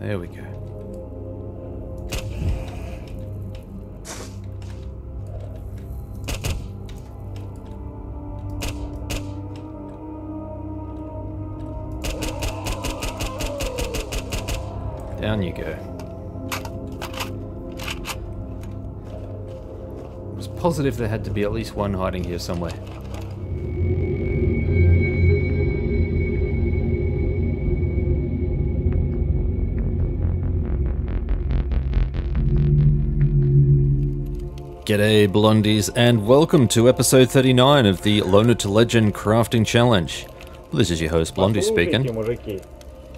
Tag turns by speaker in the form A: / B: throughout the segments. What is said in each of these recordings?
A: There we go. Down you go. I was positive there had to be at least one hiding here somewhere. G'day Blondies and welcome to episode 39 of the Loner to Legend Crafting Challenge. This is your host Blondie speaking.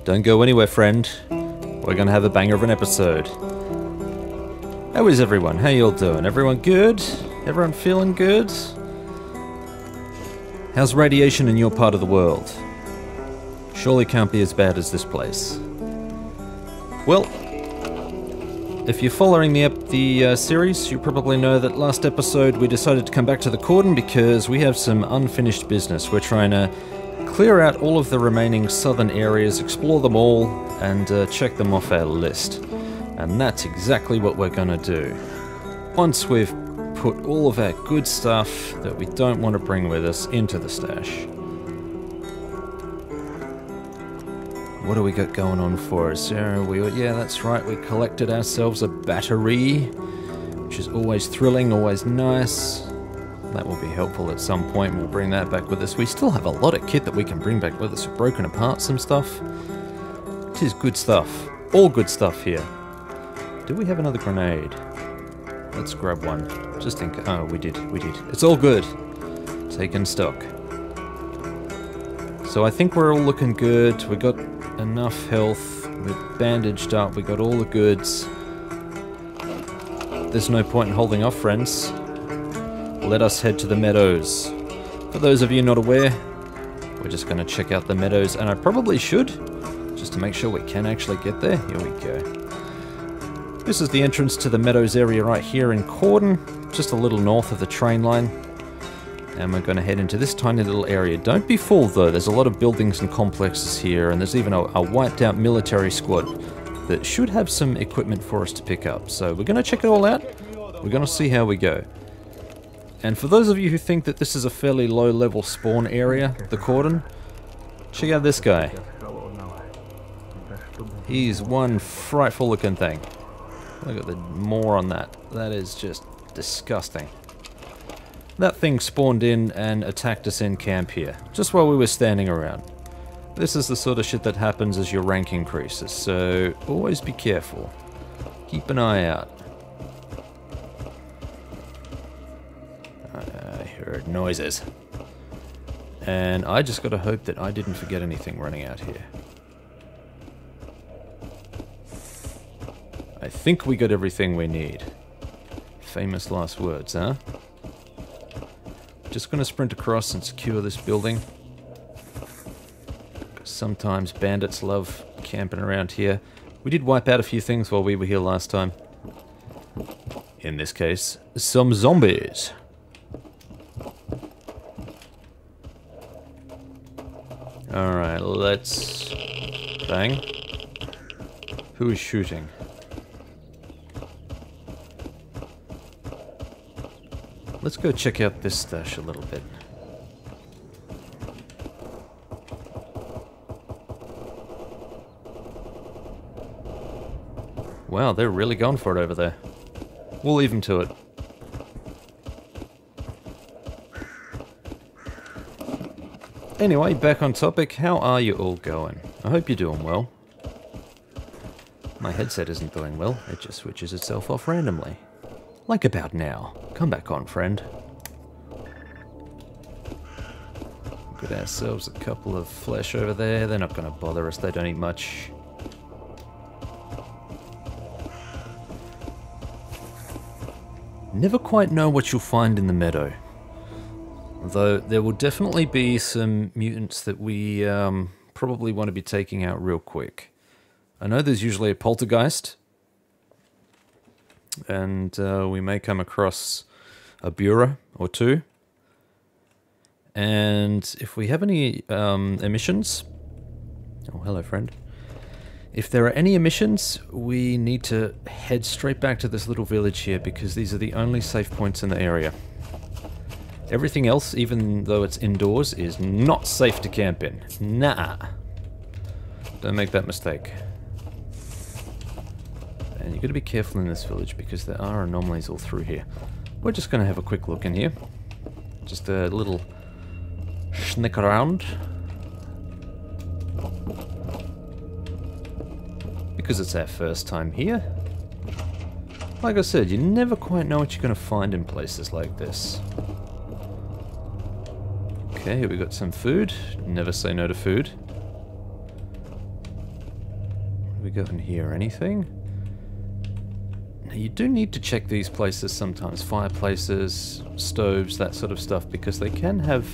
A: Don't go anywhere friend, we're gonna have a banger of an episode. How is everyone? How y'all doing? Everyone good? Everyone feeling good? How's radiation in your part of the world? Surely can't be as bad as this place. Well, if you're following the ep- the uh, series, you probably know that last episode we decided to come back to the cordon because we have some unfinished business. We're trying to clear out all of the remaining southern areas, explore them all, and uh, check them off our list. And that's exactly what we're going to do. Once we've put all of our good stuff that we don't want to bring with us into the stash. What do we got going on for us? Uh, we, yeah, that's right, we collected ourselves a battery, which is always thrilling, always nice. That will be helpful at some point. We'll bring that back with us. We still have a lot of kit that we can bring back with us. We've broken apart some stuff. It is good stuff. All good stuff here. Do we have another grenade? Let's grab one. Just in case. Oh, we did. We did. It's all good. Taken stock. So I think we're all looking good. We got enough health. We're bandaged up. We got all the goods. There's no point in holding off, friends let us head to the meadows. For those of you not aware, we're just going to check out the meadows, and I probably should, just to make sure we can actually get there. Here we go. This is the entrance to the meadows area right here in Cordon, just a little north of the train line. And we're going to head into this tiny little area. Don't be fooled though, there's a lot of buildings and complexes here, and there's even a, a wiped out military squad that should have some equipment for us to pick up. So we're going to check it all out. We're going to see how we go. And for those of you who think that this is a fairly low level spawn area, the cordon, check out this guy. He's one frightful looking thing. Look at the more on that. That is just disgusting. That thing spawned in and attacked us in camp here, just while we were standing around. This is the sort of shit that happens as your rank increases, so always be careful. Keep an eye out. I heard noises. And I just gotta hope that I didn't forget anything running out here. I think we got everything we need. Famous last words, huh? Just gonna sprint across and secure this building. Sometimes bandits love camping around here. We did wipe out a few things while we were here last time. In this case, some zombies. Alright, let's... Bang. Who is shooting? Let's go check out this stash a little bit. Wow, they're really going for it over there. We'll leave them to it. Anyway, back on topic, how are you all going? I hope you're doing well. My headset isn't doing well, it just switches itself off randomly. Like about now. Come back on, friend. Got ourselves a couple of flesh over there, they're not gonna bother us, they don't eat much. Never quite know what you'll find in the meadow. Though there will definitely be some mutants that we um, probably want to be taking out real quick. I know there's usually a poltergeist, and uh, we may come across a Burer or two. And if we have any um, emissions, oh hello friend. If there are any emissions, we need to head straight back to this little village here because these are the only safe points in the area. Everything else, even though it's indoors, is not safe to camp in. Nah. Don't make that mistake. And you've got to be careful in this village because there are anomalies all through here. We're just going to have a quick look in here. Just a little snick around. Because it's our first time here. Like I said, you never quite know what you're going to find in places like this. Okay, here we got some food. Never say no to food. What we got in here? Anything? Now you do need to check these places sometimes. Fireplaces, stoves, that sort of stuff, because they can have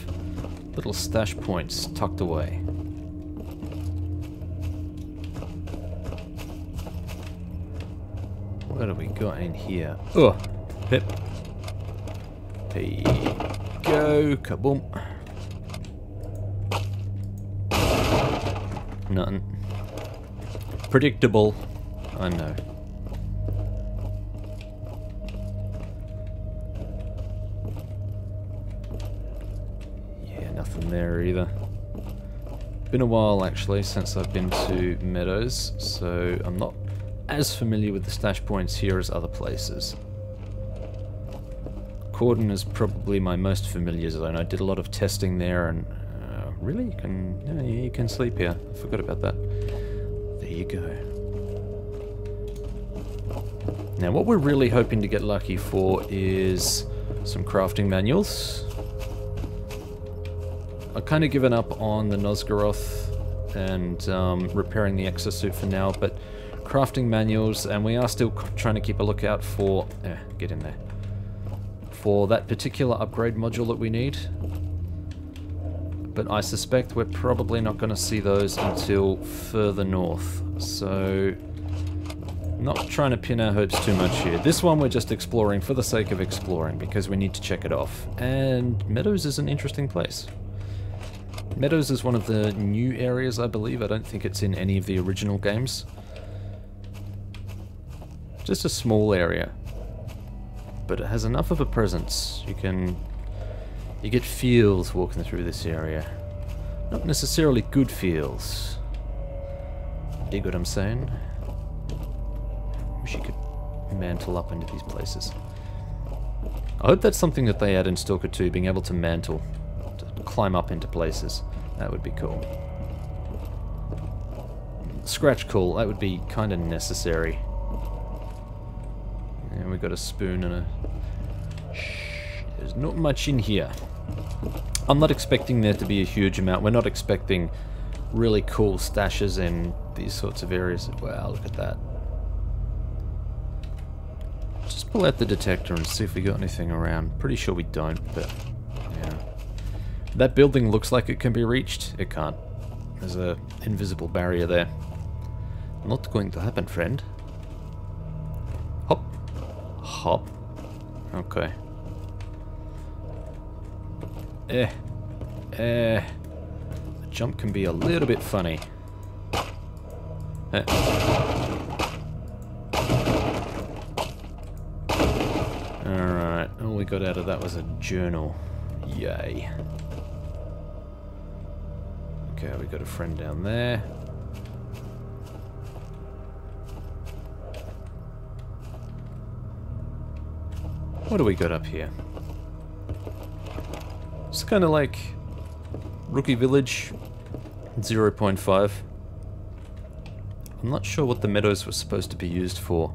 A: little stash points tucked away. What do we got in here? Oh, pip. There you go, kaboom. Nothing. Predictable. I know. There either. Been a while actually since I've been to Meadows, so I'm not as familiar with the stash points here as other places. Cordon is probably my most familiar zone. I did a lot of testing there and uh, really? You can, yeah, you can sleep here. I forgot about that. There you go. Now what we're really hoping to get lucky for is some crafting manuals. I've kind of given up on the Nosgoroth and um, repairing the exosuit for now, but crafting manuals, and we are still trying to keep a lookout for... Eh, get in there. For that particular upgrade module that we need but I suspect we're probably not going to see those until further north. So, not trying to pin our hopes too much here. This one we're just exploring for the sake of exploring, because we need to check it off. And Meadows is an interesting place. Meadows is one of the new areas, I believe. I don't think it's in any of the original games. Just a small area. But it has enough of a presence. You can you get feels walking through this area. Not necessarily good feels. Dig what I'm saying? Wish you could mantle up into these places. I hope that's something that they add in Stalker 2, being able to mantle, climb up into places. That would be cool. Scratch cool, that would be kind of necessary. And we got a spoon and a... Shh, there's not much in here. I'm not expecting there to be a huge amount. We're not expecting really cool stashes in these sorts of areas. Wow, look at that. Just pull out the detector and see if we got anything around. Pretty sure we don't, but. That building looks like it can be reached. It can't. There's a invisible barrier there. Not going to happen, friend. Hop. Hop. Okay. Eh. Eh. The jump can be a little bit funny. Eh. Alright, all we got out of that was a journal. Yay. Okay, we got a friend down there. What do we got up here? It's kind of like Rookie Village 0.5. I'm not sure what the meadows were supposed to be used for.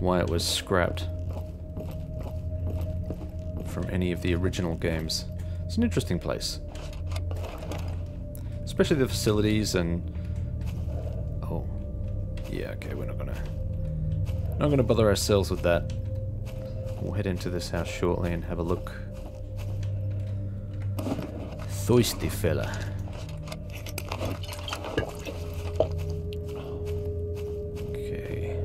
A: Why it was scrapped from any of the original games. It's an interesting place. Especially the facilities and... Oh. Yeah, okay, we're not gonna... Not gonna bother ourselves with that. We'll head into this house shortly and have a look thirsty fella. Okay.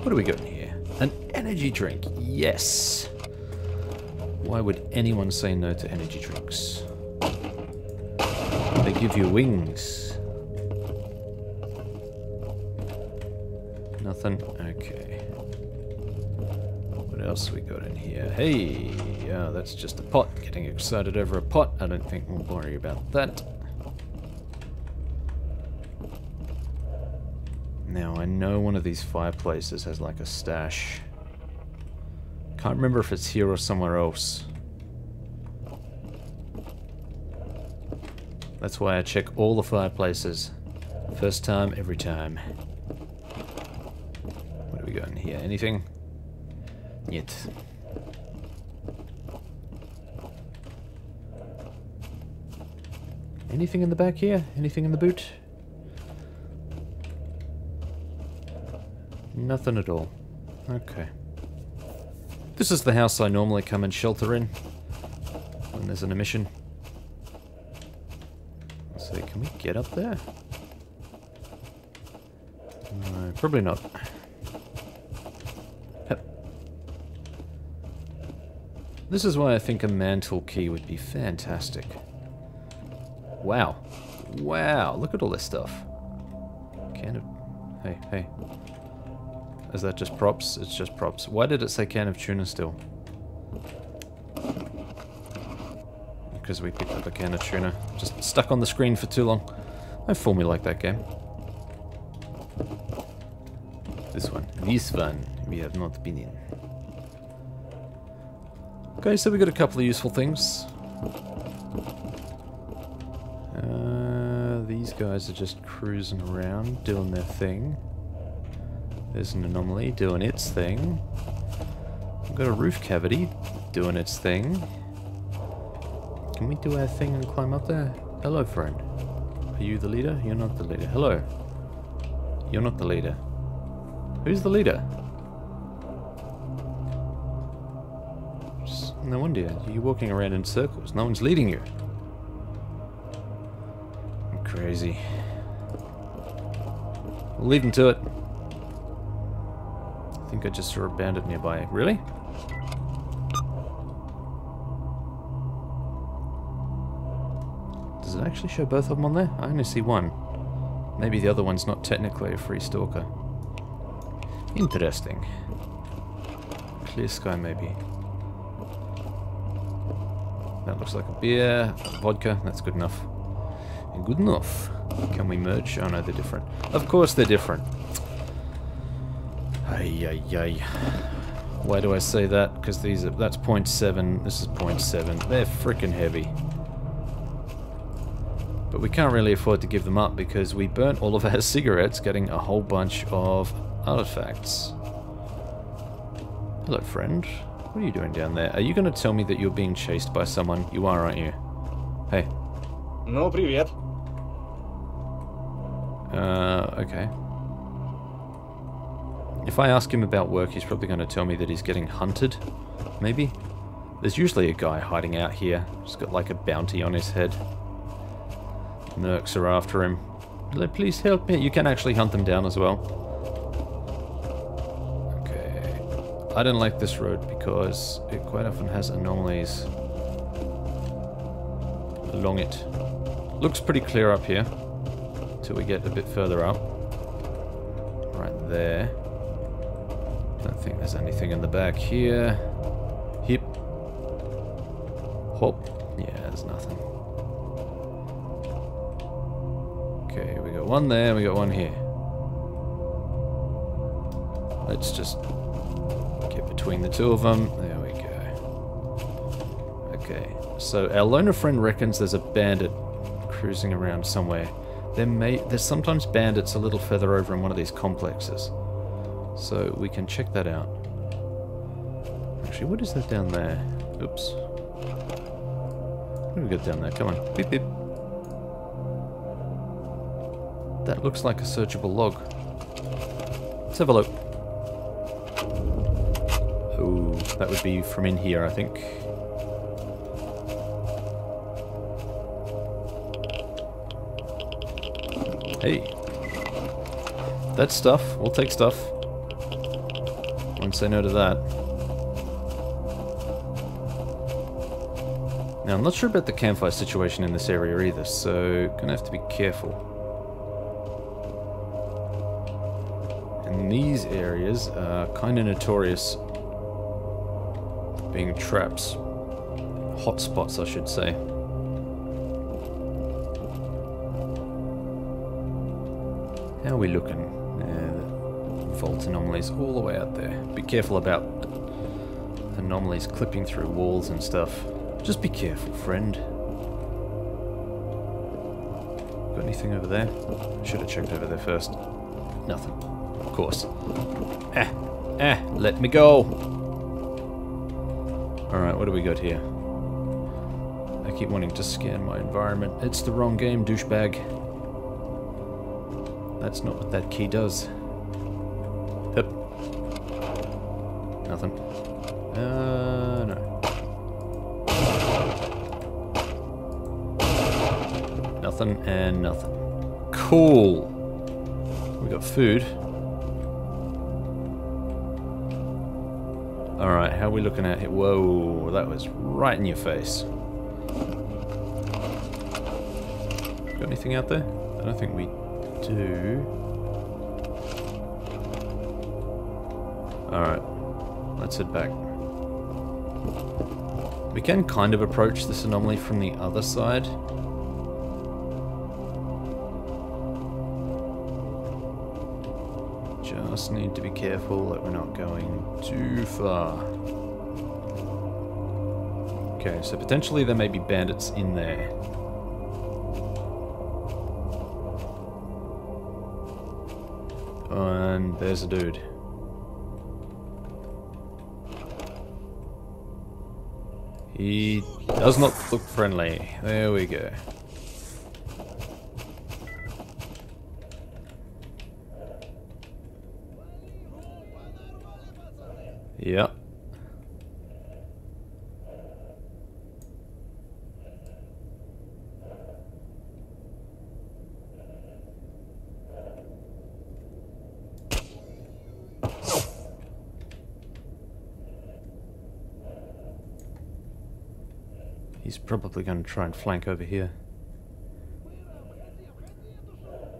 A: What do we got in here? An energy drink. Yes. Why would anyone say no to energy drinks? They give you wings. Nothing? Okay. What else we got in here? Hey! Yeah, that's just a pot. Getting excited over a pot. I don't think we'll worry about that. Now, I know one of these fireplaces has like a stash. Can't remember if it's here or somewhere else. That's why I check all the fireplaces. First time, every time. What do we got in here? Anything? Yet. Anything in the back here? Anything in the boot? Nothing at all. Okay. This is the house I normally come and shelter in when there's an emission. So can we get up there? No, probably not. This is why I think a mantle key would be fantastic. Wow. Wow, look at all this stuff. Can of... Hey, hey. Is that just props? It's just props. Why did it say can of tuna still? Because we picked up a can of tuna. Just stuck on the screen for too long. Don't fool me like that game. This one. This one. We have not been in. Okay, so we got a couple of useful things. Uh, these guys are just cruising around, doing their thing. There's an anomaly doing its thing. We've got a roof cavity doing its thing. Can we do our thing and climb up there? Hello, friend. Are you the leader? You're not the leader. Hello. You're not the leader. Who's the leader? No wonder you're walking around in circles. No one's leading you. I'm crazy. We'll leave him to it. I think I just saw a bandit nearby. Really? Actually show both of them on there? I only see one. Maybe the other one's not technically a free stalker. Interesting. Clear sky, maybe. That looks like a beer, vodka, that's good enough. Good enough. Can we merge? Oh no, they're different. Of course they're different. Ay, ay, ay. Why do I say that? Because these are, that's 0.7, this is 0.7. They're freaking heavy. But we can't really afford to give them up because we burnt all of our cigarettes getting a whole bunch of artifacts. Hello, friend. What are you doing down there? Are you going to tell me that you're being chased by someone? You are, aren't you? Hey.
B: No, привет.
A: Uh, okay. If I ask him about work, he's probably going to tell me that he's getting hunted. Maybe? There's usually a guy hiding out here. He's got like a bounty on his head. Mercs are after him. Please help me. You can actually hunt them down as well. Okay. I don't like this road because it quite often has anomalies along it. Looks pretty clear up here until we get a bit further up. Right there. Don't think there's anything in the back here. Hip. Hop. One there, we got one here. Let's just get between the two of them. There we go. Okay, so our loner friend reckons there's a bandit cruising around somewhere. There may there's sometimes bandits a little further over in one of these complexes. So we can check that out. Actually, what is that down there? Oops. What do we got down there? Come on. Beep beep. That looks like a searchable log. Let's have a look. That would be from in here, I think. Hey. That's stuff. We'll take stuff. Won't say no to that. Now, I'm not sure about the campfire situation in this area either, so gonna have to be careful. Areas uh, are kind of notorious being traps. Hotspots, I should say. How are we looking? Fault anomalies all the way out there. Be careful about anomalies clipping through walls and stuff. Just be careful, friend. Got anything over there? Should have checked over there first. Nothing. Course. Eh, eh, let me go. Alright, what do we got here? I keep wanting to scan my environment. It's the wrong game, douchebag. That's not what that key does. Yep. Nothing. Uh, no. Nothing and nothing. Cool. We got food. We looking at it? Whoa, that was right in your face. Got anything out there? I don't think we do... Alright, let's head back. We can kind of approach this anomaly from the other side. Just need to be careful that we're not going too far. Okay, so potentially there may be bandits in there. And there's a dude. He does not look friendly. There we go. Yep. He's probably going to try and flank over here.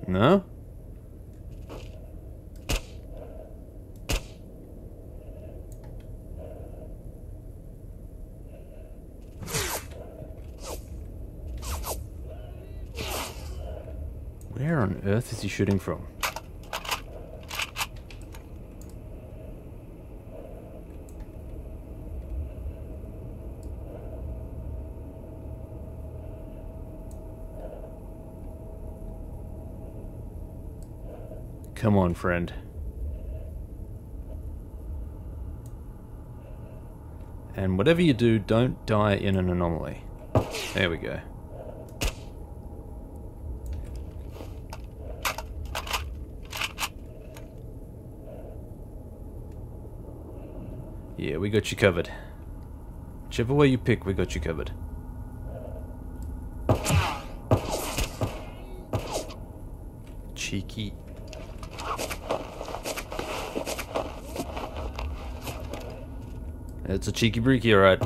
A: No? Where on earth is he shooting from? Come on, friend. And whatever you do, don't die in an anomaly. There we go. Yeah, we got you covered. Whichever way you pick, we got you covered. Cheeky. It's a cheeky breeky, alright.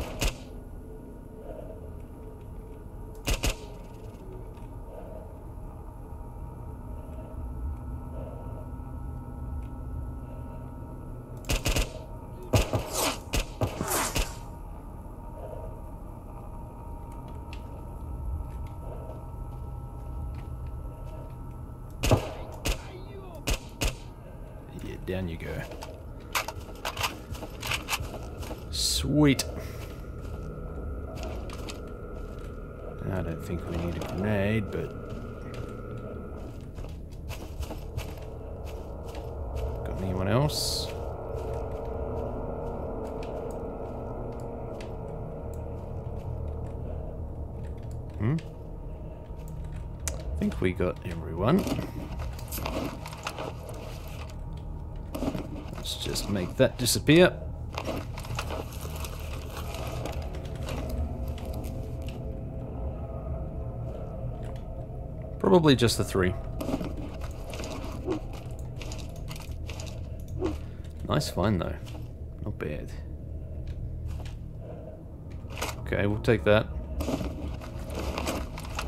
A: Yeah, down you go. Sweet. I don't think we need a grenade, but... Got anyone else? Hmm? I think we got everyone. Let's just make that disappear. Probably just the three. Nice find though. Not bad. Okay, we'll take that.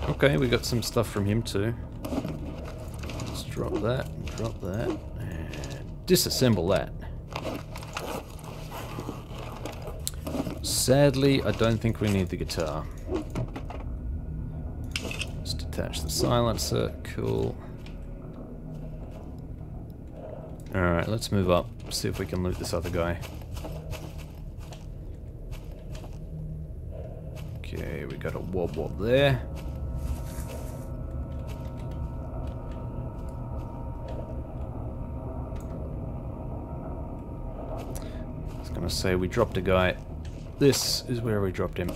A: Okay, we got some stuff from him too. Let's drop that, drop that, and disassemble that. Sadly, I don't think we need the guitar. Let's the silencer. Cool. Alright, let's move up, see if we can loot this other guy. Okay, we got a wob wob there. I was gonna say we dropped a guy. This is where we dropped him.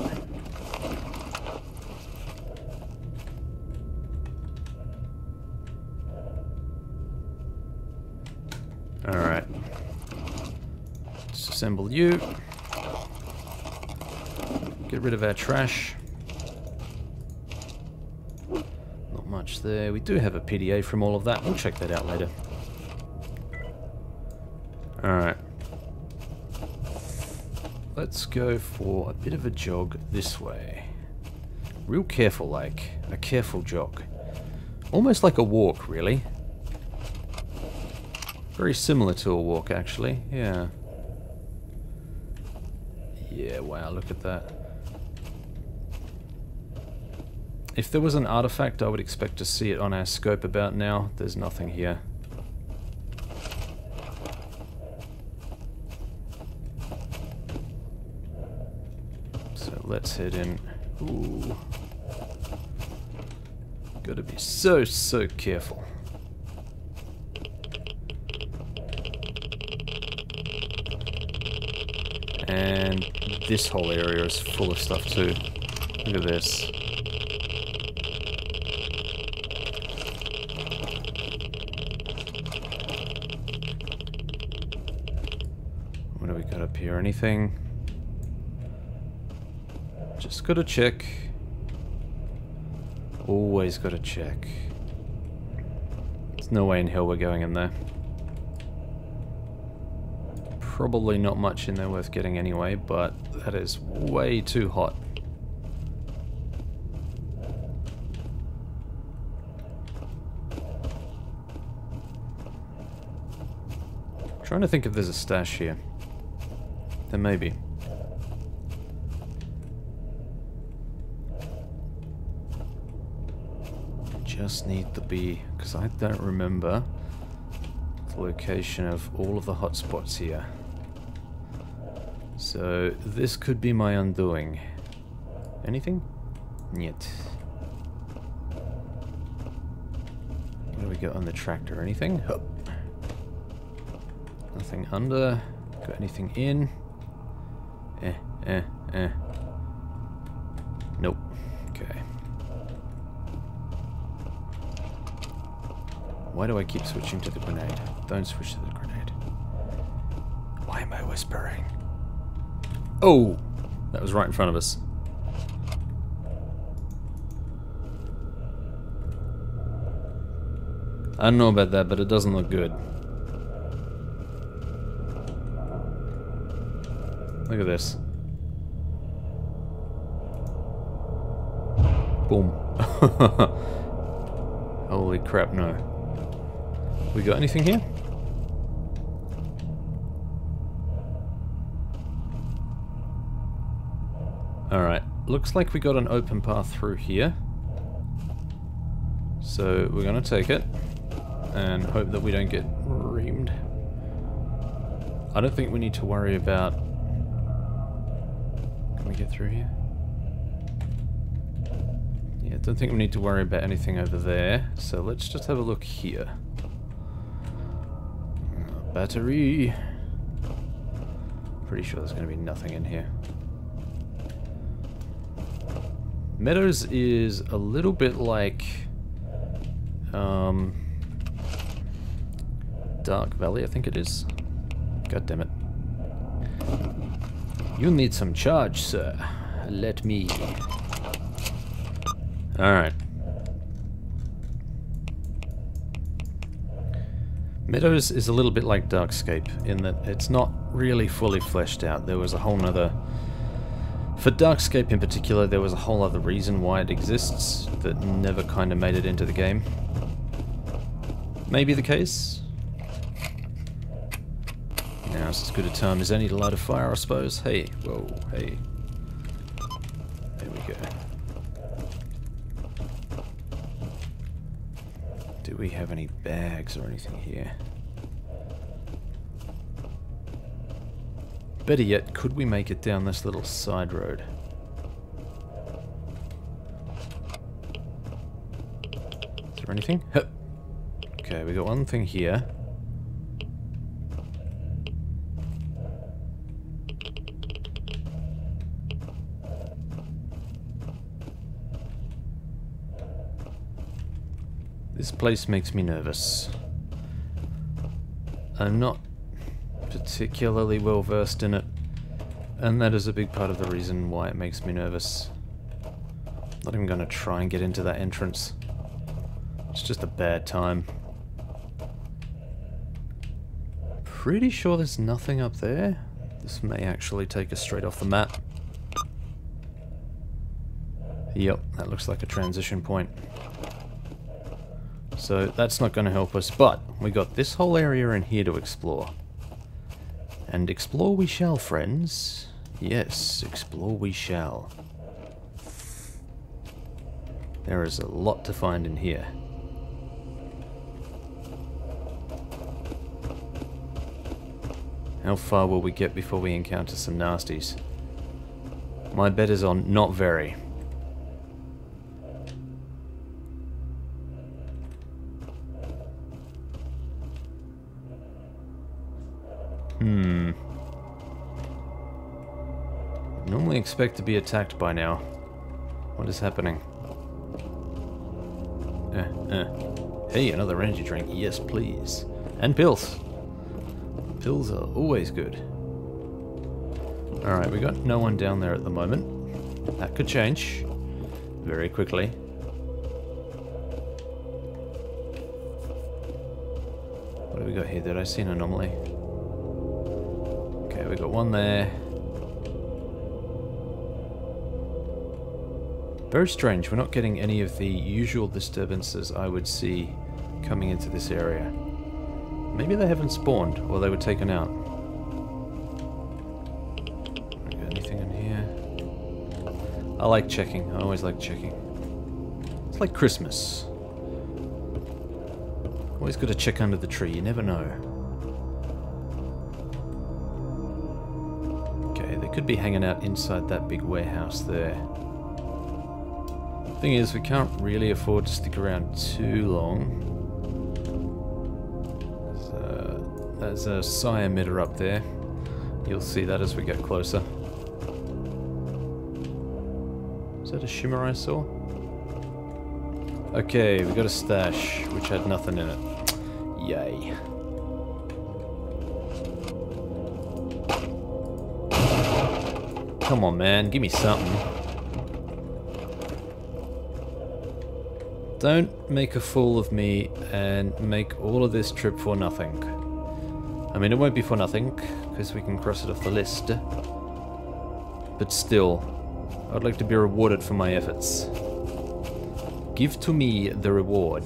A: Alright. Disassemble you. Get rid of our trash. Not much there. We do have a PDA from all of that. We'll check that out later. Alright. Let's go for a bit of a jog this way. Real careful like. A careful jog. Almost like a walk, really. Very similar to a walk, actually. Yeah. Yeah, wow, look at that. If there was an artifact, I would expect to see it on our scope about now. There's nothing here. So let's head in. Ooh. Gotta be so, so careful. And this whole area is full of stuff too. Look at this. What do we got up here? Anything? Just gotta check. Always gotta check. There's no way in hell we're going in there. Probably not much in there worth getting anyway, but that is way too hot. Trying to think if there's a stash here. There may be. Just need the B, because I don't remember the location of all of the hotspots here. So this could be my undoing. Anything? Yet. What do we got on the tractor? Anything? Hup. Nothing under. Got anything in? Eh, eh, eh. Nope. Okay. Why do I keep switching to the grenade? Don't switch to the grenade. Why am I whispering? Oh! That was right in front of us. I don't know about that, but it doesn't look good. Look at this. Boom. Holy crap, no. We got anything here? Alright, looks like we got an open path through here. So we're gonna take it and hope that we don't get reamed. I don't think we need to worry about... Can we get through here? Yeah, I don't think we need to worry about anything over there. So let's just have a look here. Battery. Pretty sure there's going to be nothing in here. Meadows is a little bit like um, Dark Valley, I think it is. God damn it. You need some charge, sir. Let me. Alright. Meadows is a little bit like Darkscape in that it's not really fully fleshed out. There was a whole nother for Darkscape in particular, there was a whole other reason why it exists that never kind of made it into the game. Maybe the case? Now's as good a time as any to light a fire, I suppose. Hey, whoa, hey. There we go. Do we have any bags or anything here? Better yet, could we make it down this little side road? Is there anything? Okay, we got one thing here. This place makes me nervous. I'm not particularly well versed in it, and that is a big part of the reason why it makes me nervous. Not even going to try and get into that entrance. It's just a bad time. Pretty sure there's nothing up there. This may actually take us straight off the map. Yep, that looks like a transition point. So that's not going to help us, but we got this whole area in here to explore. And explore we shall, friends. Yes, explore we shall. There is a lot to find in here. How far will we get before we encounter some nasties? My bet is on not very. Hmm. Normally expect to be attacked by now. What is happening? Uh, uh. Hey, another energy drink. Yes, please. And pills. Pills are always good. Alright, we got no one down there at the moment. That could change. Very quickly. What do we got here? Did I see an anomaly? We got one there. Very strange, we're not getting any of the usual disturbances I would see coming into this area. Maybe they haven't spawned, or they were taken out. Anything in here? I like checking, I always like checking. It's like Christmas. Always got to check under the tree, you never know. Could be hanging out inside that big warehouse there. Thing is, we can't really afford to stick around too long. There's a, there's a psi emitter up there. You'll see that as we get closer. Is that a shimmer I saw? Okay, we got a stash, which had nothing in it. Yay. Come on, man. Give me something. Don't make a fool of me and make all of this trip for nothing. I mean, it won't be for nothing, because we can cross it off the list. But still, I'd like to be rewarded for my efforts. Give to me the reward.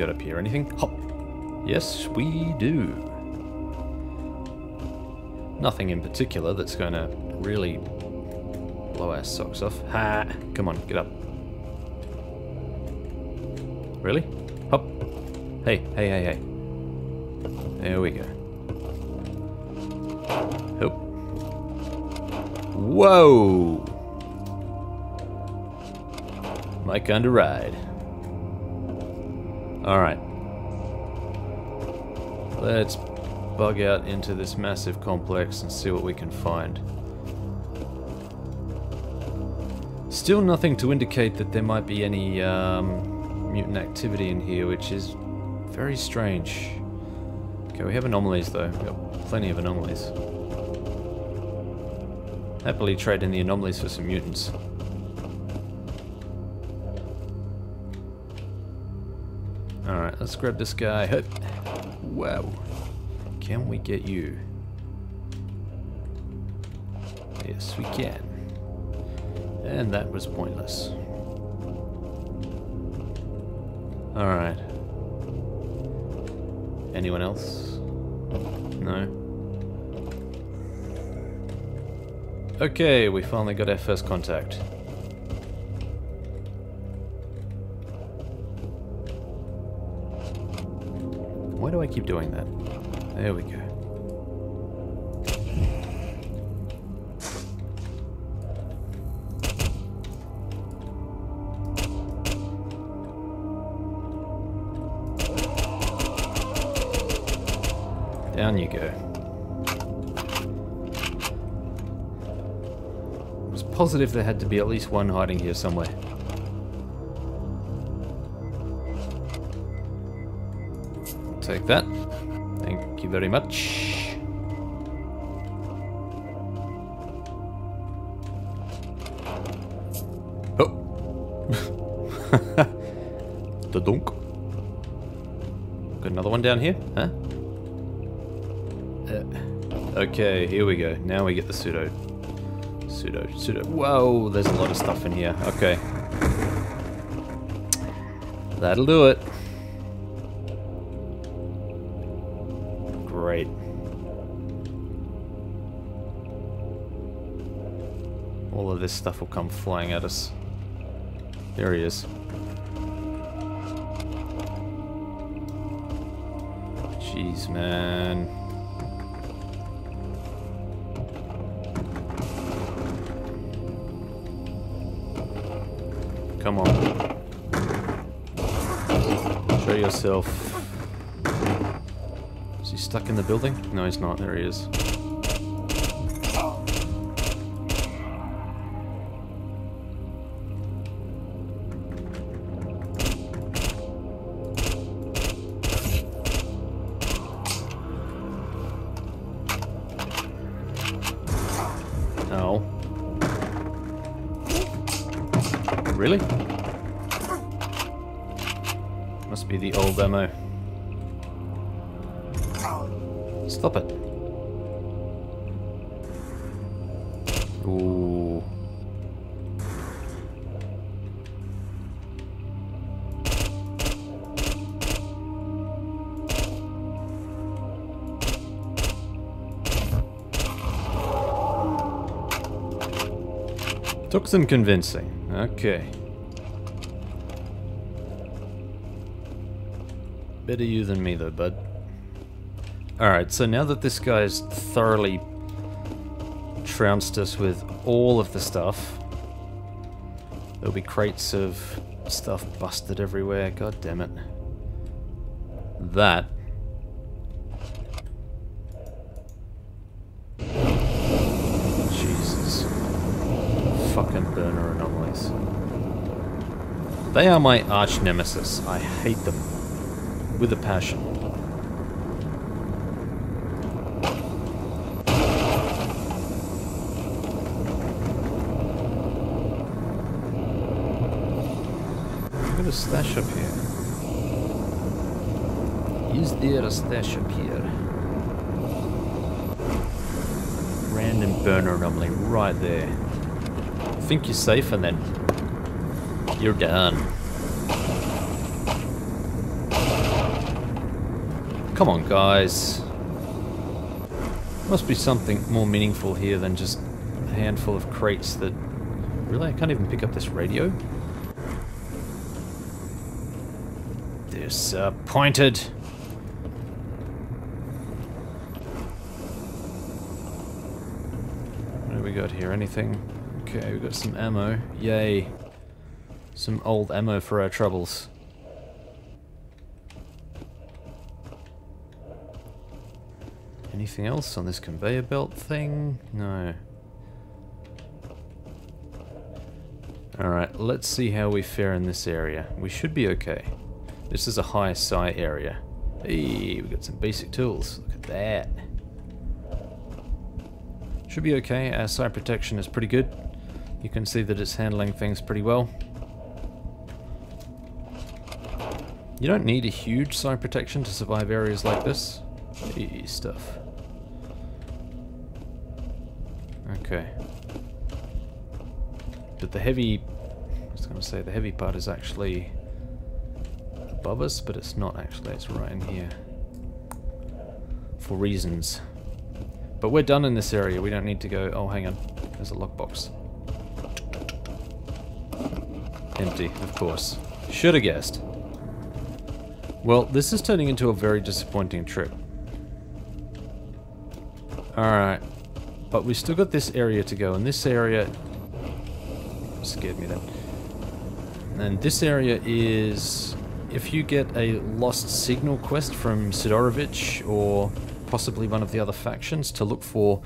A: Got up here? Anything? Hop. Yes, we do. Nothing in particular that's going to really blow our socks off. Ha! Come on, get up. Really? Hop. Hey, hey, hey, hey. There we go. Hop. Whoa! My kind of ride. Alright. Let's bug out into this massive complex and see what we can find. Still nothing to indicate that there might be any um, mutant activity in here, which is very strange. Okay, we have anomalies though. We've got plenty of anomalies. Happily trade in the anomalies for some mutants. Let's grab this guy. Wow. Can we get you? Yes, we can. And that was pointless. Alright. Anyone else? No? Okay, we finally got our first contact. Keep doing that? There we go. Down you go. I was positive there had to be at least one hiding here somewhere. Take that. Thank you very much. Oh. the dunk. Got another one down here, huh? Uh, okay, here we go. Now we get the pseudo. Pseudo, pseudo. Whoa, there's a lot of stuff in here. Okay. That'll do it. This stuff will come flying at us. There he is. Jeez, man. Come on. Show yourself. Is he stuck in the building? No, he's not. There he is. Took some convincing. Okay. Better you than me though, bud. Alright, so now that this guy's thoroughly trounced us with all of the stuff, there'll be crates of stuff busted everywhere. God damn it. That. Fucking burner anomalies. They are my arch nemesis. I hate them with a passion. I've Got a stash up here. Is there a stash up here? Random burner anomaly right there. Think you're safe and then you're done. Come on, guys. Must be something more meaningful here than just a handful of crates that... Really? I can't even pick up this radio? Disappointed. Uh, what do we got here? Anything? Okay, we've got some ammo. Yay. Some old ammo for our troubles. Anything else on this conveyor belt thing? No. Alright, let's see how we fare in this area. We should be okay. This is a high psi area. Hey, we got some basic tools. Look at that. Should be okay. Our psi protection is pretty good. You can see that it's handling things pretty well. You don't need a huge psi protection to survive areas like this. Hey, stuff. Okay. But the heavy... I was going to say, the heavy part is actually above us, but it's not actually. It's right in here. For reasons. But we're done in this area. We don't need to go... Oh, hang on. There's a lockbox. Empty, of course. Should have guessed. Well, this is turning into a very disappointing trip. Alright. But we still got this area to go, and this area... Scared me then. And this area is... If you get a lost signal quest from Sidorovich, or possibly one of the other factions, to look for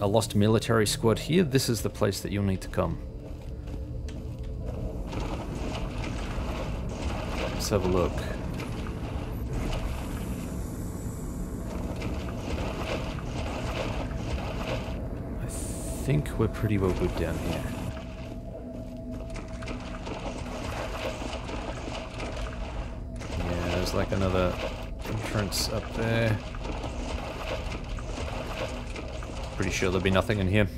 A: a lost military squad here, this is the place that you'll need to come. Let's have a look. I think we're pretty well good down here. Yeah, there's like another entrance up there. Pretty sure there'll be nothing in here.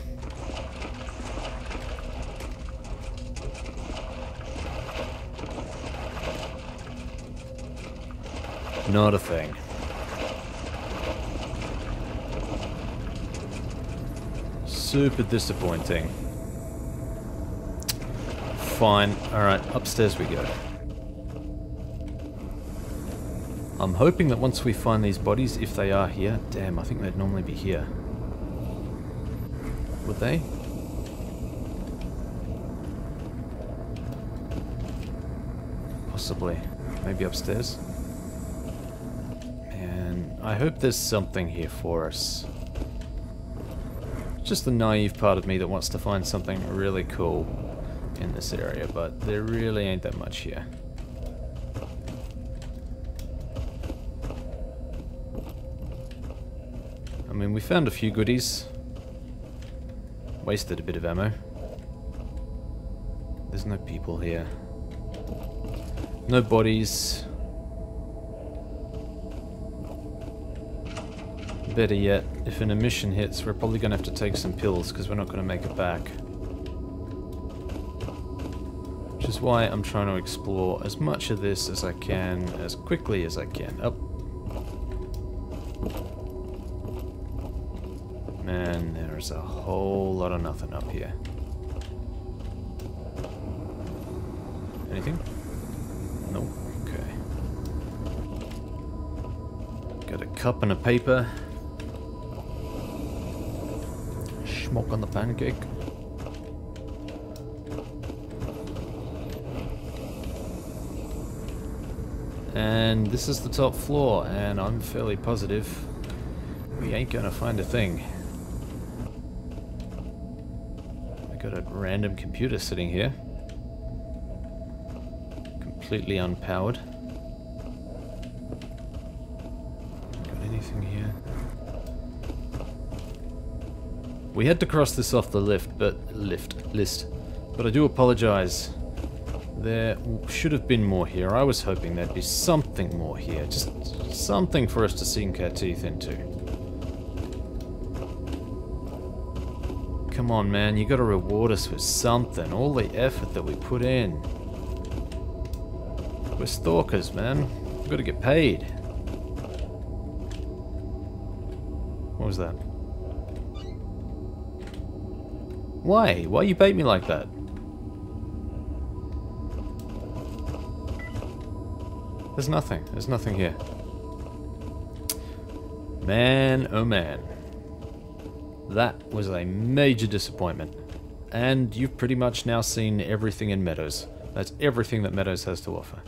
A: Not a thing. super disappointing. Fine. Alright, upstairs we go. I'm hoping that once we find these bodies, if they are here... Damn, I think they'd normally be here. Would they? Possibly. Maybe upstairs? I hope there's something here for us just the naive part of me that wants to find something really cool in this area, but there really ain't that much here. I mean, we found a few goodies. Wasted a bit of ammo. There's no people here. No bodies. Better yet, if an emission hits, we're probably going to have to take some pills because we're not going to make it back. Which is why I'm trying to explore as much of this as I can, as quickly as I can. Up. Man, there's a whole lot of nothing up here. Anything? Nope. Okay. Got a cup and a paper. Smoke on the pancake. And this is the top floor, and I'm fairly positive we ain't gonna find a thing. I got a random computer sitting here. Completely unpowered. Got anything here? We had to cross this off the lift, but lift list. But I do apologize. There should have been more here. I was hoping there'd be something more here. Just something for us to sink our teeth into. Come on, man. You gotta reward us with something. All the effort that we put in. We're stalkers, man. We've gotta get paid. What was that? Why? Why you bait me like that? There's nothing. There's nothing here. Man, oh man. That was a major disappointment. And you've pretty much now seen everything in Meadows. That's everything that Meadows has to offer.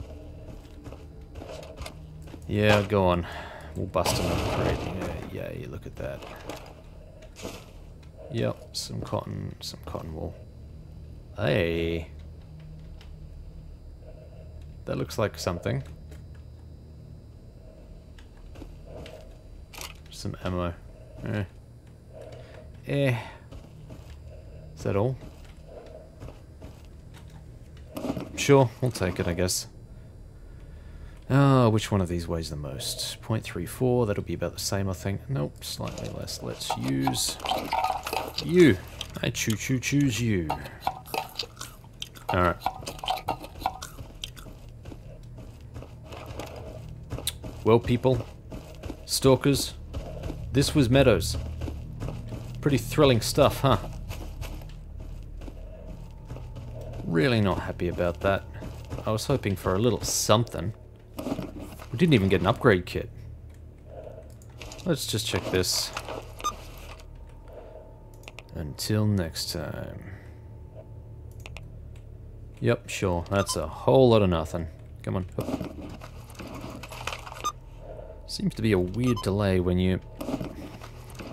A: Yeah, go on. We'll bust another crate. Yeah, look at that. Yep, some cotton, some cotton wool. Hey. That looks like something. Some ammo. Eh. Eh. Is that all? Sure, we'll take it, I guess. Ah, oh, which one of these weighs the most? 0.34, that'll be about the same, I think. Nope, slightly less. Let's use you. I choo choo choose you. Alright. Well, people, stalkers, this was Meadows. Pretty thrilling stuff, huh? Really not happy about that. I was hoping for a little something. We didn't even get an upgrade kit. Let's just check this. Until next time. Yep, sure. That's a whole lot of nothing. Come on. Seems to be a weird delay when you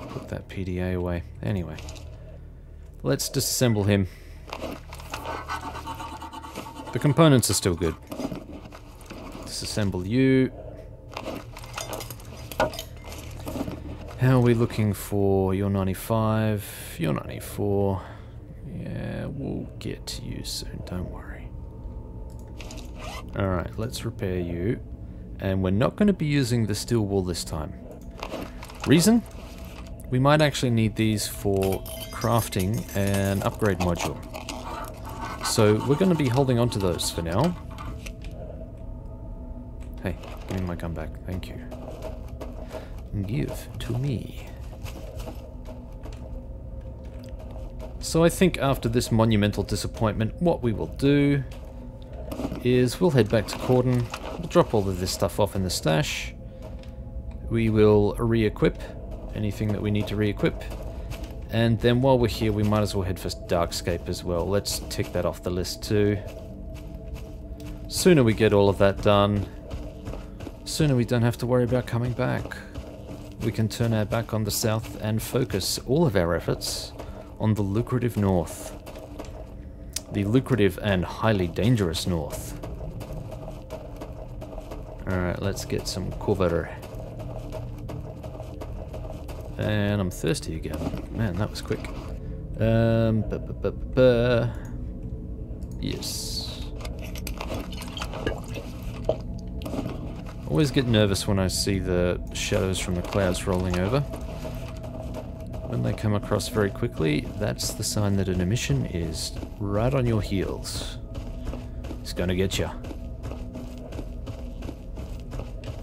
A: put that PDA away. Anyway. Let's disassemble him. The components are still good. Disassemble you. How are we looking for? You're 95. You're 94. Yeah, we'll get to you soon, don't worry. Alright, let's repair you. And we're not going to be using the steel wool this time. Reason? We might actually need these for crafting an upgrade module. So we're going to be holding on to those for now. Hey, give me my gun back. Thank you. Give to me. So I think after this monumental disappointment, what we will do is we'll head back to Cordon. We'll drop all of this stuff off in the stash. We will re-equip anything that we need to re-equip. And then while we're here, we might as well head for Darkscape as well. Let's tick that off the list too. Sooner we get all of that done, sooner we don't have to worry about coming back. We can turn our back on the south and focus all of our efforts on the lucrative north. The lucrative and highly dangerous north. Alright, let's get some cover. And I'm thirsty again. Man, that was quick. Um, bu -bu -bu yes. Always get nervous when I see the shadows from the clouds rolling over. When they come across very quickly, that's the sign that an emission is right on your heels. It's gonna get you.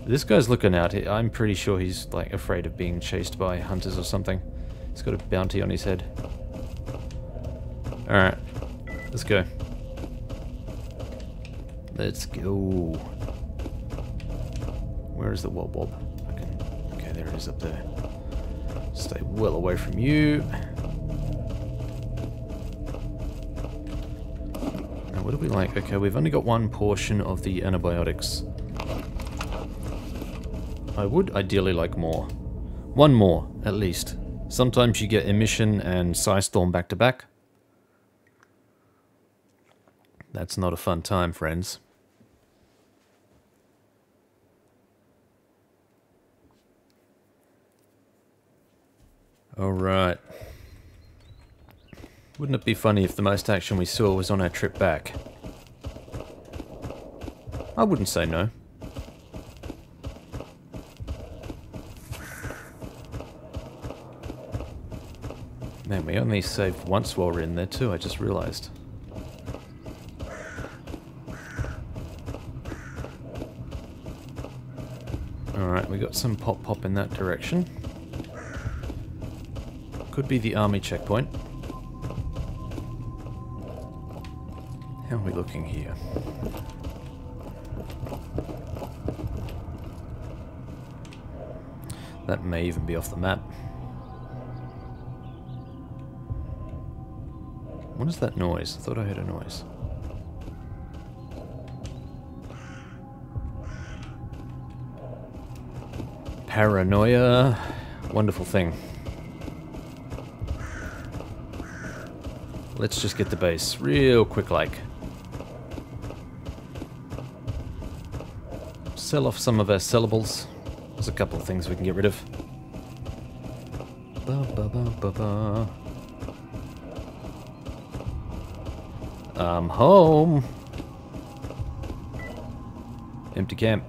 A: This guy's looking out. I'm pretty sure he's like afraid of being chased by hunters or something. He's got a bounty on his head. Alright. Let's go. Let's go. Where is the Wob Okay, okay, there it is up there. Stay well away from you. Now, what do we like? Okay, we've only got one portion of the antibiotics. I would ideally like more. One more, at least. Sometimes you get Emission and Psystorm back to back. That's not a fun time, friends. Alright. Wouldn't it be funny if the most action we saw was on our trip back? I wouldn't say no. Man, we only saved once while we're in there too, I just realised. Alright, we got some pop-pop in that direction. Could be the army checkpoint. How are we looking here? That may even be off the map. What is that noise? I thought I heard a noise. Paranoia. Wonderful thing. Let's just get the base real quick like. Sell off some of our sellables. There's a couple of things we can get rid of. Ba, ba, ba, I'm um, home. Empty camp.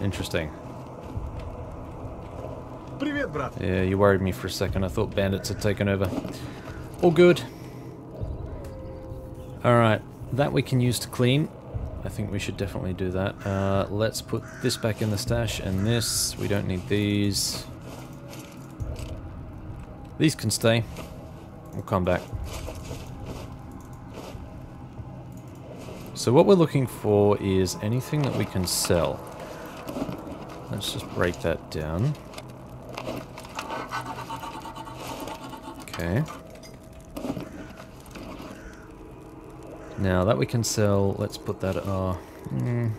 A: Interesting. Yeah, you worried me for a second. I thought bandits had taken over. All good. Alright, that we can use to clean. I think we should definitely do that. Uh, let's put this back in the stash and this. We don't need these. These can stay. We'll come back. So what we're looking for is anything that we can sell. Let's just break that down. Okay. Now that we can sell, let's put that, uh, mm,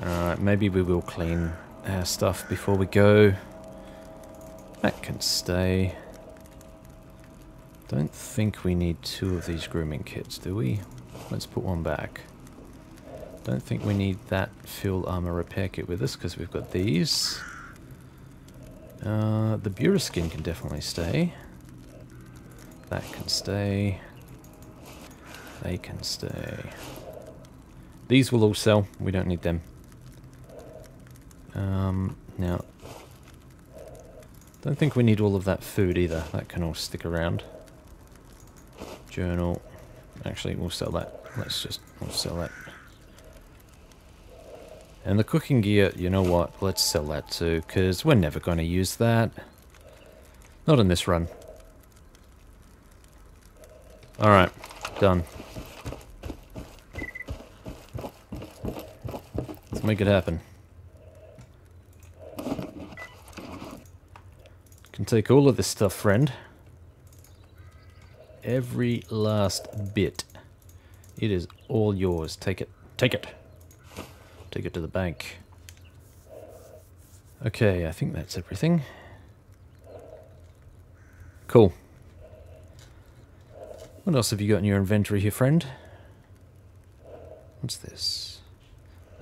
A: alright, maybe we will clean our stuff before we go. That can stay. Don't think we need two of these grooming kits, do we? Let's put one back. Don't think we need that fuel armor repair kit with us because we've got these. Uh, the Burer skin can definitely stay. That can stay. They can stay. These will all sell. We don't need them. Um, now, don't think we need all of that food either. That can all stick around. Journal. Actually, we'll sell that. Let's just we'll sell that. And the cooking gear, you know what? Let's sell that too, because we're never going to use that. Not in this run. Alright, done. Let's make it happen. Can take all of this stuff, friend. Every last bit. It is all yours. Take it. Take it. Take it to the bank. Okay, I think that's everything. Cool. What else have you got in your inventory here, friend? What's this?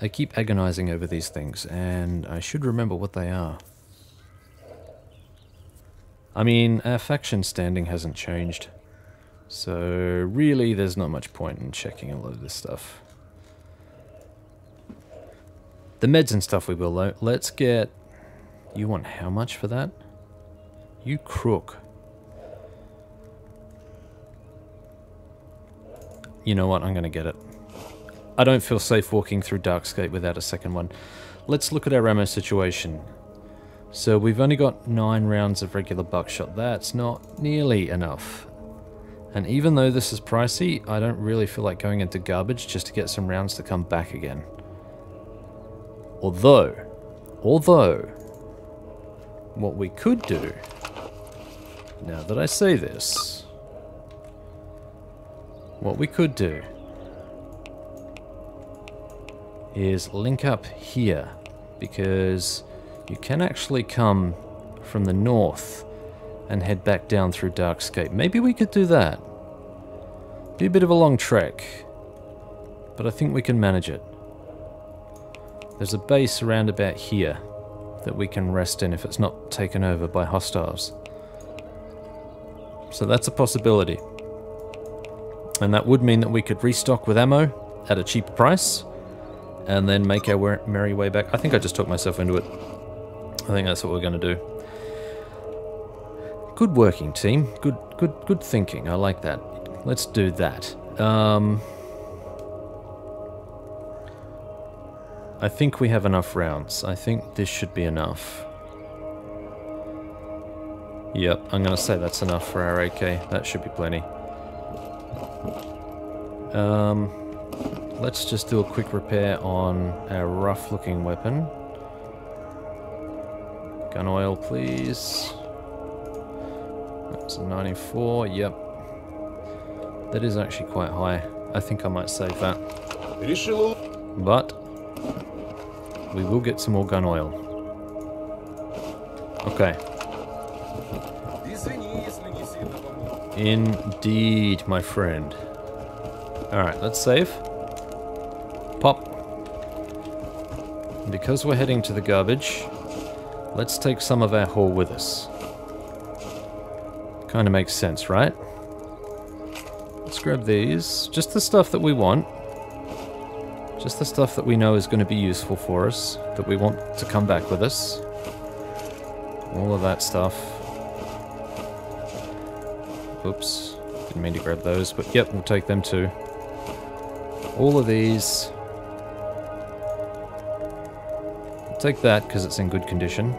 A: I keep agonizing over these things, and I should remember what they are. I mean, our faction standing hasn't changed. So, really, there's not much point in checking a lot of this stuff. The meds and stuff we will, though. Let's get... You want how much for that? You crook. You know what? I'm going to get it. I don't feel safe walking through Darkscape without a second one. Let's look at our ammo situation. So we've only got 9 rounds of regular buckshot. That's not nearly enough. And even though this is pricey, I don't really feel like going into garbage just to get some rounds to come back again. Although, although, what we could do, now that I say this, what we could do is link up here because you can actually come from the north and head back down through Darkscape. Maybe we could do that. Be a bit of a long trek, but I think we can manage it. There's a base around about here that we can rest in if it's not taken over by hostiles. So that's a possibility. And that would mean that we could restock with ammo at a cheaper price and then make our merry way back. I think I just talked myself into it. I think that's what we're going to do. Good working, team. Good, good, good thinking. I like that. Let's do that. Um, I think we have enough rounds. I think this should be enough. Yep, I'm going to say that's enough for our AK. That should be plenty. Um, let's just do a quick repair on our rough-looking weapon. Gun oil, please. That's a 94, yep. That is actually quite high. I think I might save that. But, we will get some more gun oil. Okay. Indeed, my friend. Alright, let's save. Pop. Because we're heading to the garbage, let's take some of our haul with us. Kind of makes sense, right? Let's grab these. Just the stuff that we want. Just the stuff that we know is going to be useful for us. That we want to come back with us. All of that stuff. Oops. Didn't mean to grab those, but yep, we'll take them too. All of these. Take that because it's in good condition.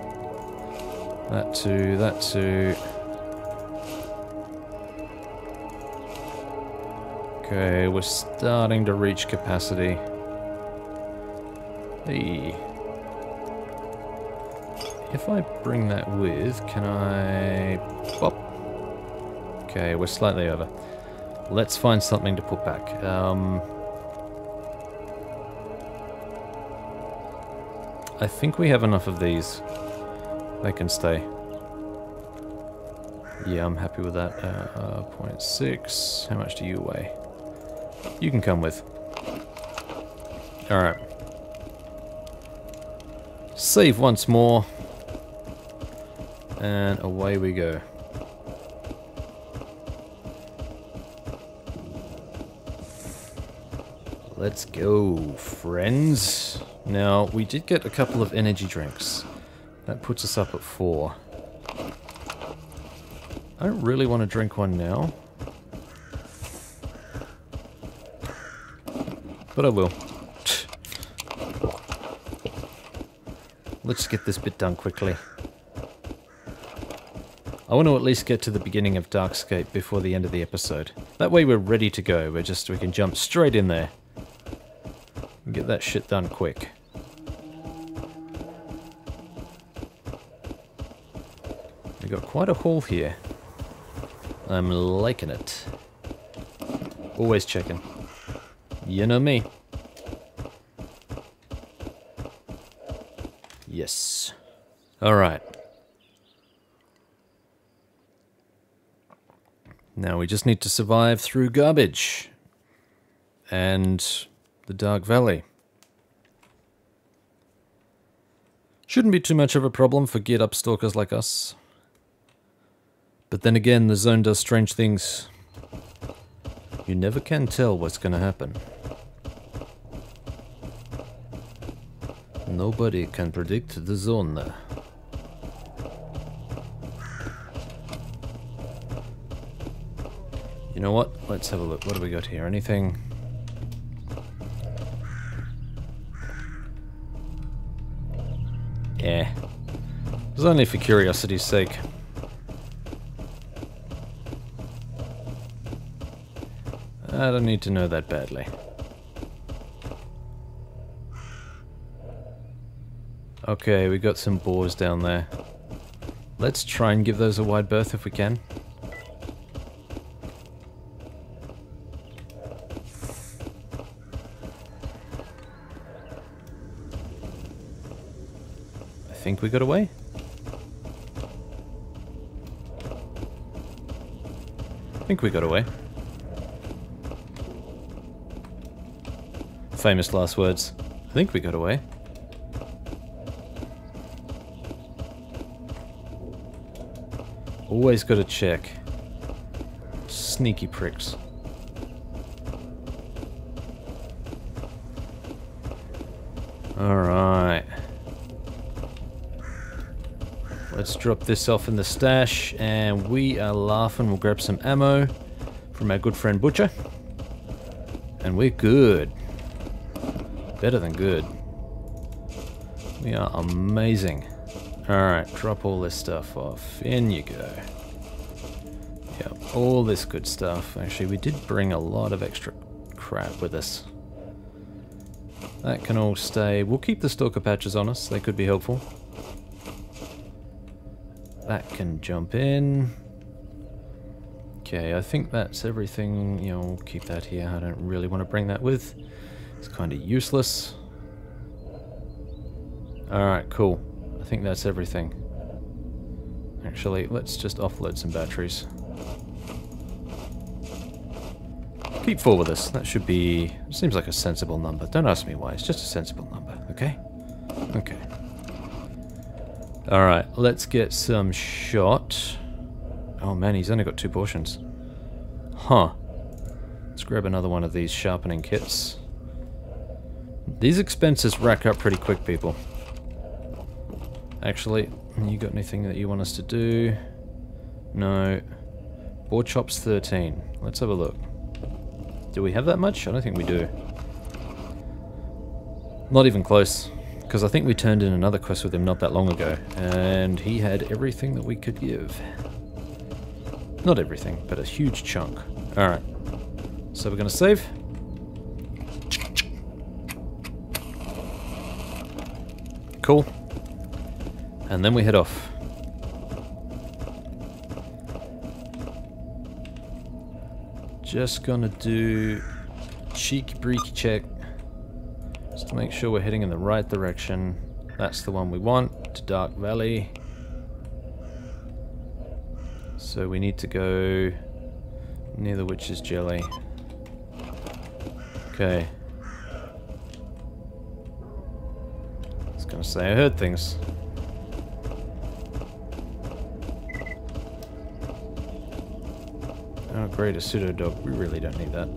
A: That too, that too. Okay, we're starting to reach capacity. Hey. If I bring that with, can I... Okay, we're slightly over. Let's find something to put back. Um, I think we have enough of these. They can stay. Yeah, I'm happy with that. Uh, uh, 0.6. How much do you weigh? You can come with. Alright. Save once more. And away we go. Let's go, friends. Now, we did get a couple of energy drinks. That puts us up at four. I don't really want to drink one now. But I will. Let's get this bit done quickly. I want to at least get to the beginning of Darkscape before the end of the episode. That way we're ready to go. We're just we can jump straight in there. Get that shit done quick. Quite a haul here. I'm liking it. Always checking. You know me. Yes. Alright. Now we just need to survive through garbage. And the Dark Valley. Shouldn't be too much of a problem for get up stalkers like us. But then again, the zone does strange things. You never can tell what's gonna happen. Nobody can predict the zone. You know what? Let's have a look. What do we got here? Anything? Yeah. It was only for curiosity's sake. I don't need to know that badly. Okay, we got some boars down there. Let's try and give those a wide berth if we can. I think we got away. I think we got away. Famous last words. I think we got away. Always got to check. Sneaky pricks. Alright. Let's drop this off in the stash, and we are laughing. We'll grab some ammo from our good friend Butcher. And we're good. Better than good. We are amazing. Alright, drop all this stuff off. In you go. Yep, all this good stuff. Actually, we did bring a lot of extra crap with us. That can all stay. We'll keep the stalker patches on us. They could be helpful. That can jump in. Okay, I think that's everything. You know, we'll keep that here. I don't really want to bring that with. It's kind of useless. Alright, cool. I think that's everything. Actually, let's just offload some batteries. Keep four with us. That should be... Seems like a sensible number. Don't ask me why. It's just a sensible number, okay? Okay. Alright, let's get some shot. Oh man, he's only got two portions. Huh. Let's grab another one of these sharpening kits. These expenses rack up pretty quick, people. Actually, you got anything that you want us to do? No. Boar chops 13. Let's have a look. Do we have that much? I don't think we do. Not even close. Because I think we turned in another quest with him not that long ago. And he had everything that we could give. Not everything, but a huge chunk. Alright. So we're going to save. Cool. And then we head off. Just gonna do cheeky breeky check just to make sure we're heading in the right direction. That's the one we want, to Dark Valley. So we need to go near the Witch's Jelly. Okay. Gonna say I heard things. Oh great, a pseudo dog. We really don't need that.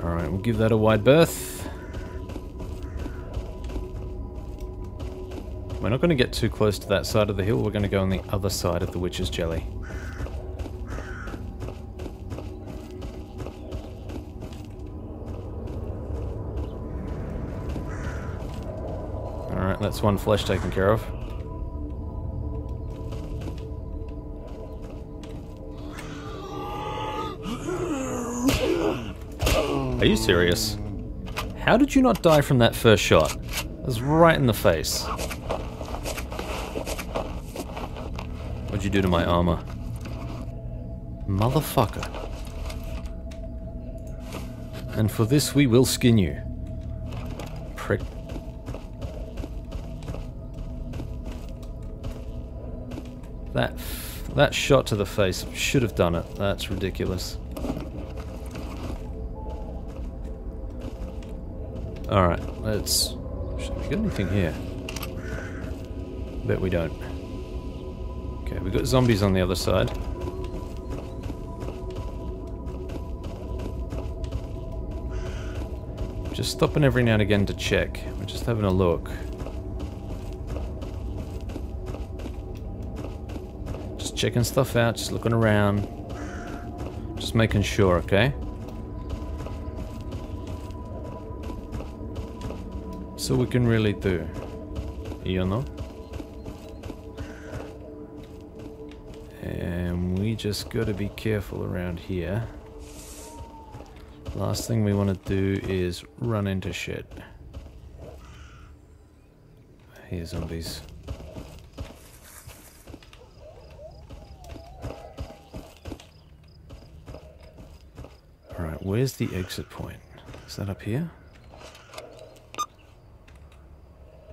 A: Alright, we'll give that a wide berth. We're not going to get too close to that side of the hill, we're going to go on the other side of the Witch's Jelly. Alright, that's one flesh taken care of. Are you serious? How did you not die from that first shot? It was right in the face. What'd you do to my armor? Motherfucker. And for this we will skin you. That shot to the face should have done it. That's ridiculous. Alright, let's... Should we get anything here? Bet we don't. Okay, we've got zombies on the other side. Just stopping every now and again to check. We're just having a look. Checking stuff out, just looking around. Just making sure, okay? So we can really do, you know? And we just gotta be careful around here. Last thing we want to do is run into shit. Here, zombies. Alright, where's the exit point? Is that up here?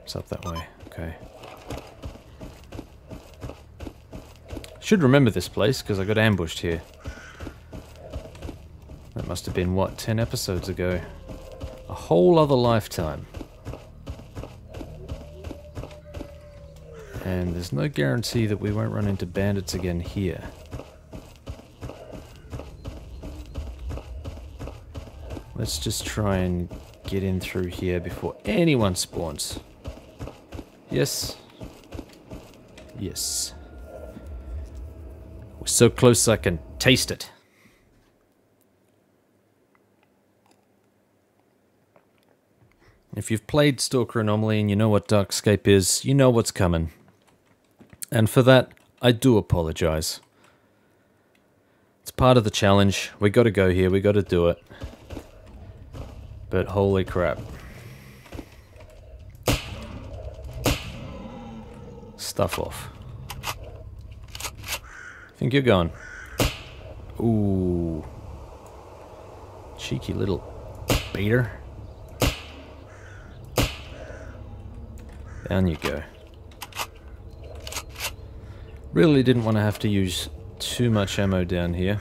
A: It's up that way, okay. Should remember this place, because I got ambushed here. That must have been, what, 10 episodes ago? A whole other lifetime. And there's no guarantee that we won't run into bandits again here. Let's just try and get in through here before anyone spawns. Yes. Yes. We're so close I can taste it. If you've played Stalker Anomaly and you know what Darkscape is, you know what's coming. And for that, I do apologize. It's part of the challenge. We gotta go here, we gotta do it. But holy crap. Stuff off. I Think you're gone. Ooh. Cheeky little beater. Down you go. Really didn't want to have to use too much ammo down here.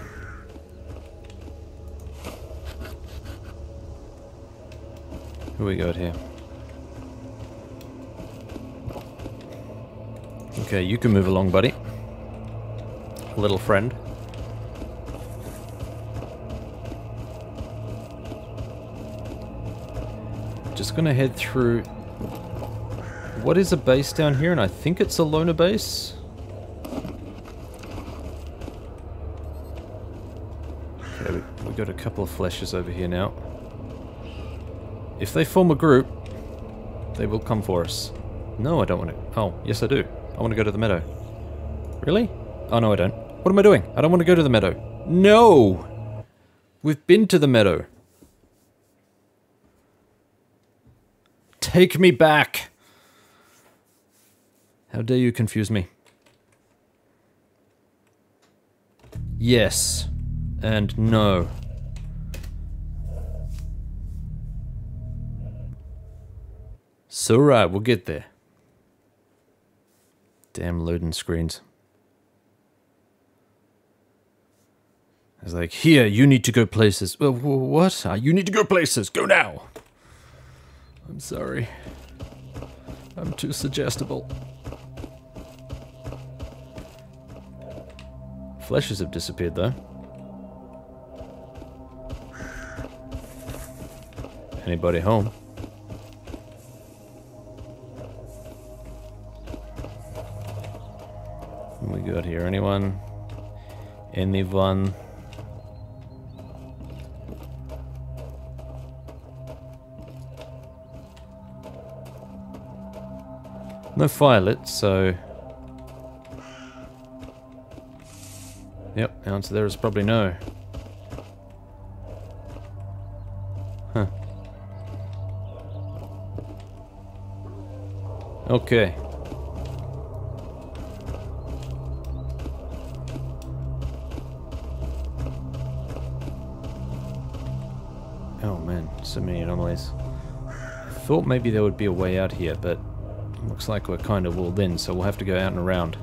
A: We got here? Okay, you can move along, buddy. Little friend. Just gonna head through what is a base down here? And I think it's a loner base. Okay, we got a couple of fleshes over here now. If they form a group, they will come for us. No, I don't want to. Oh, yes I do. I want to go to the meadow. Really? Oh no, I don't. What am I doing? I don't want to go to the meadow. No! We've been to the meadow. Take me back! How dare you confuse me? Yes. And no. So right, we'll get there. Damn loading screens. It's like, here, you need to go places. Uh, what? Uh, you need to go places. Go now. I'm sorry. I'm too suggestible. Fleshes have disappeared, though. Anybody home? We got here? Anyone? Anyone? No fire lit, so... Yep, the answer there is probably no. Huh. Okay. Thought maybe there would be a way out here, but looks like we're kind of walled in, so we'll have to go out and around.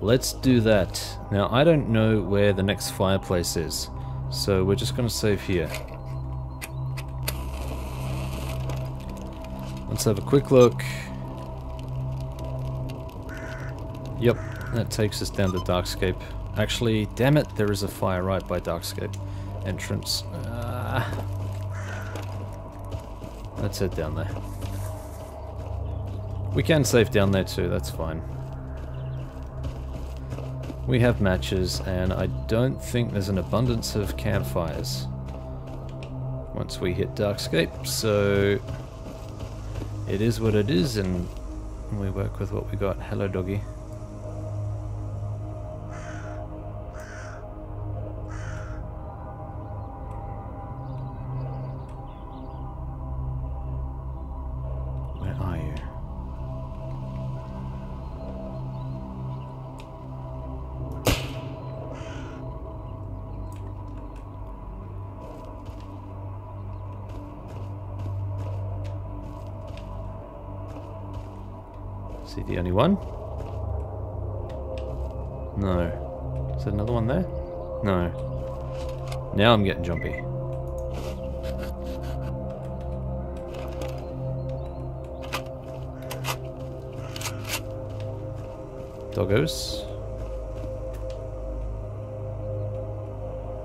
A: Let's do that. Now, I don't know where the next fireplace is, so we're just going to save here. Let's have a quick look. Yep, that takes us down to Darkscape. Actually, damn it, there is a fire right by Darkscape entrance. Uh, let's head down there. We can save down there too, that's fine. We have matches, and I don't think there's an abundance of campfires once we hit Darkscape, so it is what it is, and we work with what we got. Hello, doggy. One? No. Is there another one there? No. Now I'm getting jumpy. Doggos.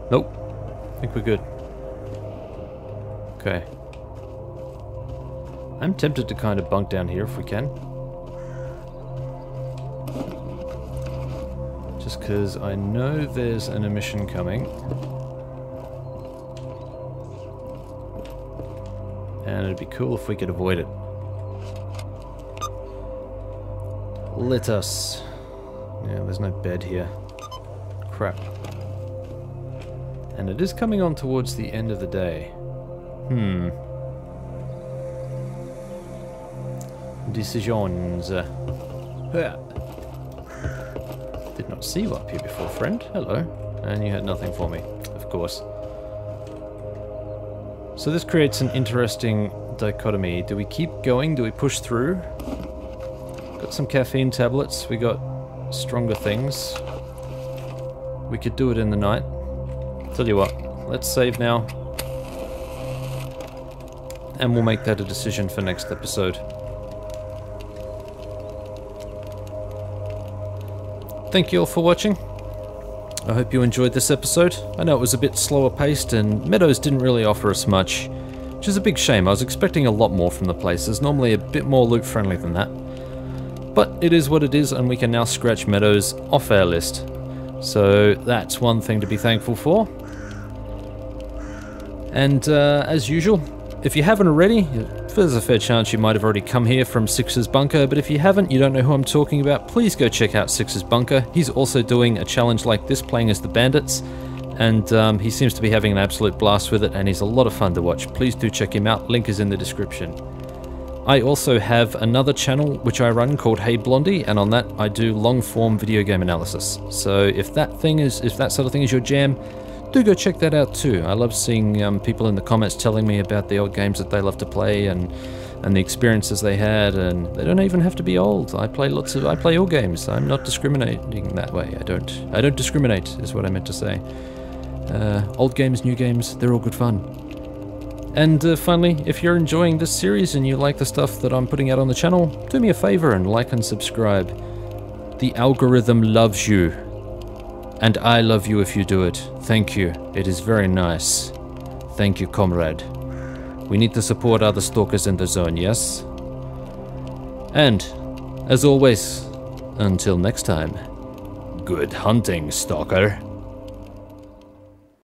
A: Nope. I think we're good. Okay. I'm tempted to kind of bunk down here if we can. Because I know there's an emission coming. And it'd be cool if we could avoid it. Let us. Yeah, there's no bed here. Crap. And it is coming on towards the end of the day. Hmm. Decisions. Yeah. Did not see you up here before, friend. Hello. And you had nothing for me, of course. So this creates an interesting dichotomy. Do we keep going? Do we push through? Got some caffeine tablets. We got stronger things. We could do it in the night. Tell you what, let's save now. And we'll make that a decision for next episode. Thank you all for watching. I hope you enjoyed this episode. I know it was a bit slower paced and Meadows didn't really offer us much, which is a big shame. I was expecting a lot more from the place. It's normally a bit more loot friendly than that. But it is what it is, and we can now scratch Meadows off our list. So that's one thing to be thankful for. And uh, as usual, if you haven't already, there's a fair chance you might have already come here from Sixx's Bunker, but if you haven't, you don't know who I'm talking about, please go check out Sixx's Bunker. He's also doing a challenge like this, playing as the Bandits, and um, he seems to be having an absolute blast with it, and he's a lot of fun to watch. Please do check him out, link is in the description. I also have another channel which I run called Hey Blondie, and on that I do long form video game analysis. So if that thing is, if that sort of thing is your jam, do go check that out too. I love seeing um, people in the comments telling me about the old games that they love to play and and the experiences they had, and they don't even have to be old. I play lots of I play all games. I'm not discriminating that way. I don't I don't discriminate is what I meant to say. Uh, old games, new games, they're all good fun. And uh, finally, if you're enjoying this series and you like the stuff that I'm putting out on the channel, do me a favor and like and subscribe. The algorithm loves you. And I love you if you do it. Thank you. It is very nice. Thank you, comrade. We need to support other stalkers in the zone, yes? And, as always, until next time, good hunting, stalker.